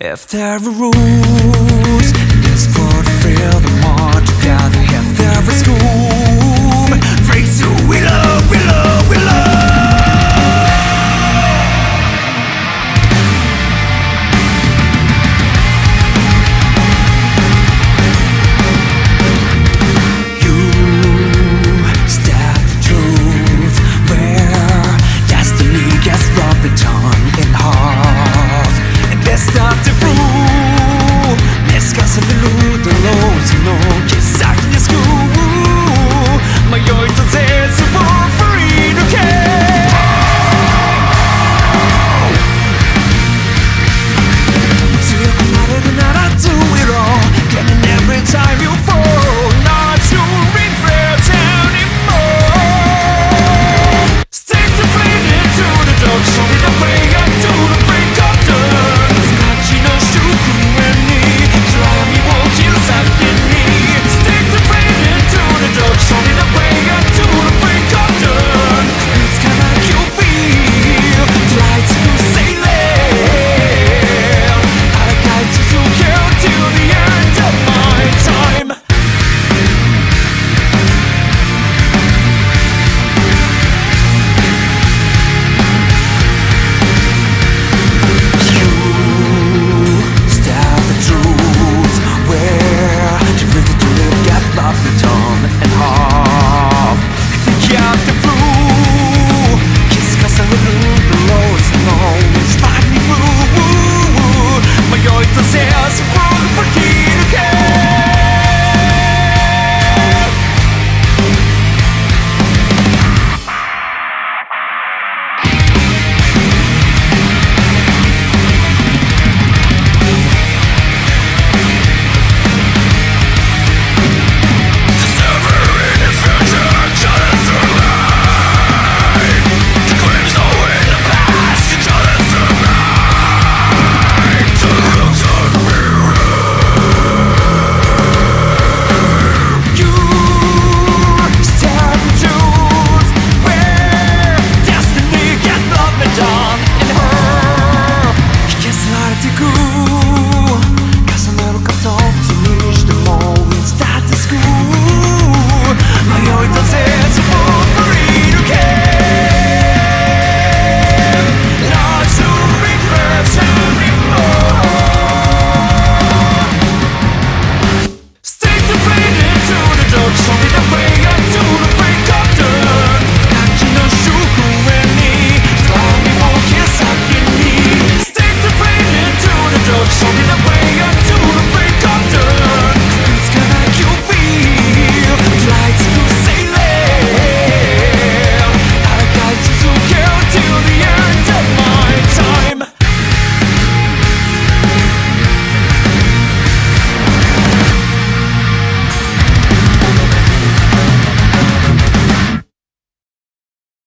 If there are rules this world, fill them all together. If there is to on.